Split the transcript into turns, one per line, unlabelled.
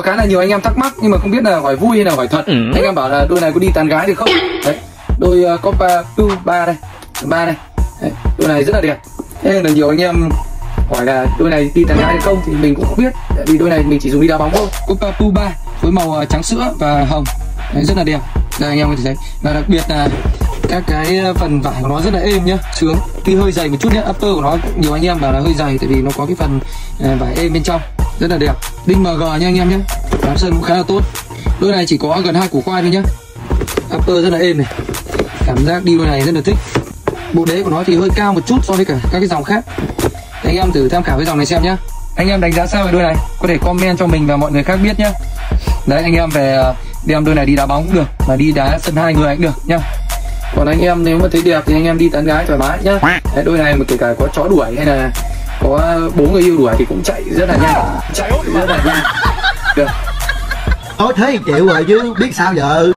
có khá là nhiều anh em thắc mắc nhưng mà không biết là hỏi vui hay là hỏi thật.
Ừ.
anh em bảo là đôi này có đi tán gái được không? Đấy đôi uh, Copa Pu ba đây ba đây. Đấy, đôi này rất là đẹp. Thế nên là nhiều anh em hỏi là đôi này đi tán gái được không thì mình cũng không biết. Tại vì đôi này mình chỉ dùng đi đá bóng thôi. Copa Pu ba với màu ờ, trắng sữa và hồng. Đấy, rất là đẹp. Đây anh em có thể thấy. Và đặc biệt là các cái ờ, phần vải của nó rất là êm nhá sướng. Tuy hơi dày một chút nhá upper của nó nhiều anh em bảo là hơi dày tại vì nó có cái phần ờ, vải êm bên trong rất là đẹp. Đinh MG nha anh em nhé. Bám sơn cũng khá là tốt. Đôi này chỉ có gần hai củ khoai thôi nhá. Upper rất là êm này. Cảm giác đi đôi này rất là thích. Bộ đế của nó thì hơi cao một chút so với cả các cái dòng khác. Anh em thử tham khảo cái dòng này xem nhá. Anh em đánh giá sao về đôi này? Có thể comment cho mình và mọi người khác biết nhá. Đấy anh em về ờ, đem đôi này đi đá bóng cũng được mà đi đá sân hai người cũng được nhá. Còn anh em nếu mà thấy đẹp thì anh em đi tán gái thoải mái nhá. Đấy, đôi này mà kể cả có chó đuổi hay là có bố người yêu đuổi thì cũng chạy rất là nhanh. Chạy rất là nhanh. Được.
Nói thế chịu rồi chứ biết sao giờ